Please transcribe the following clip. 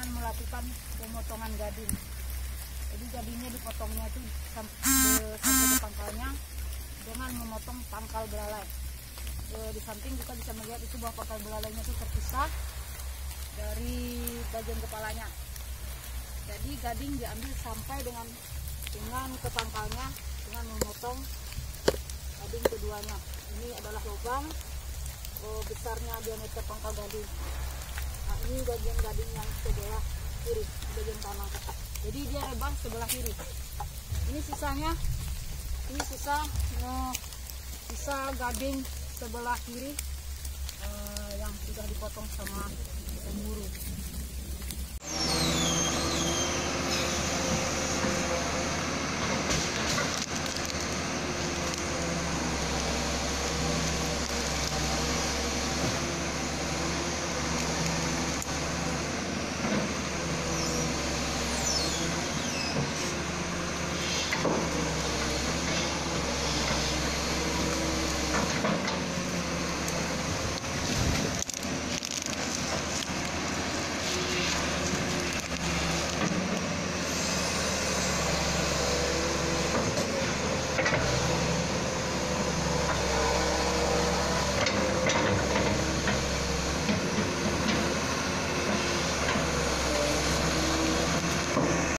dengan melakukan pemotongan gading. Jadi gadingnya dipotongnya itu sampai, sampai ke pangkalnya dengan memotong pangkal belalai. Di samping kita bisa melihat itu bahwa pangkal belalainya itu terpisah dari bagian kepalanya. Jadi gading diambil sampai dengan dengan ke pangkalnya dengan memotong gading keduanya. Ini adalah lubang oh, besarnya diameter pangkal gading. Ini bagian gading yang sebelah kiri, bagian kanan. Jadi dia lebar sebelah kiri. Ini sisanya, ini sisa, oh, sisa gading sebelah kiri eh, yang sudah dipotong sama pemburu.